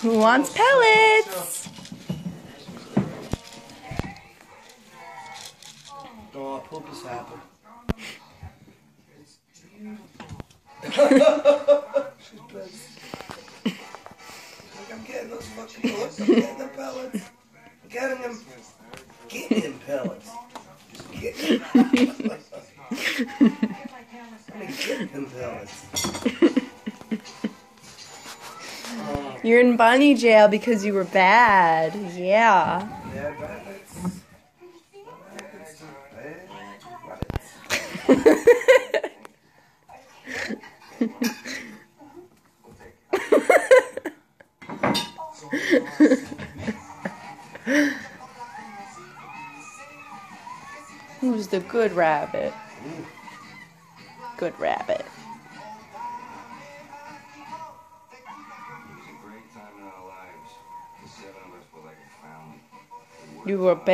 Who wants pellets? Oh, poop happy. She's pissed. Look, I'm getting those fucking look, I'm getting the pellets. Getting them. Getting them pellets. Getting them. I'm getting them pellets. You're in bunny jail because you were bad. Yeah. Who's the good rabbit? Good rabbit. The world.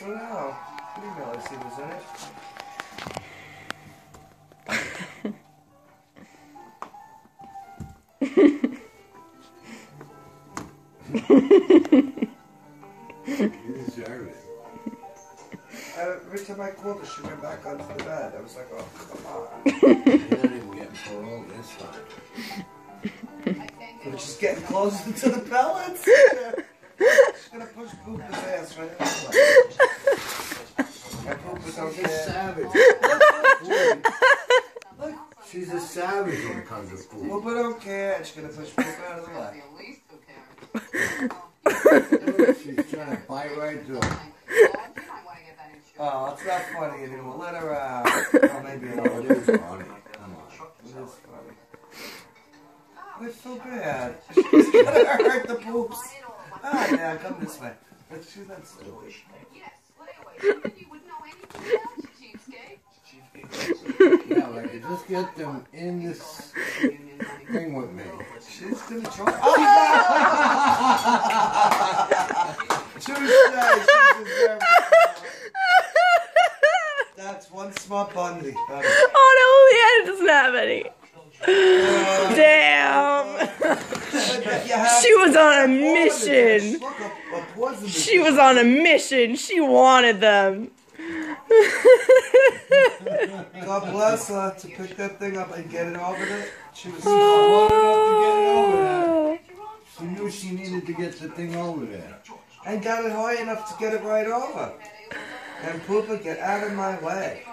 Don't. I didn't realize he was in it. You deserve it. Uh, every time I called her, she went back onto the bed. I was like, oh, come on. You're not even getting parole this time. We're getting closer to the pellets. She's gonna push poop his ass right in the My poop is She's a okay. savage. Look, She's a savage when it comes to food. poop it don't care. She's gonna push poop out of the way. She's trying to bite right through. Oh, it's not funny anymore. Let her out. Oh, maybe a Oh, little. it is funny. I bad. She's gonna hurt the poops. Ah, yeah, come this way. But she's not stupid. Yeah, like just get them in this thing with me. She's gonna try. Oh! she was nice. She deserved. That's one small bundy. Bundy. Oh no, Leanne doesn't have any. Damn. She was on a mission. Look, a, a poison She was on a mission. She wanted them. God bless her to pick that thing up and get it over there. She was oh. Smart enough to get it over there. Oh. She knew she needed to get the thing over there. and got it high enough to get it right over. And Poopa, get out of my way.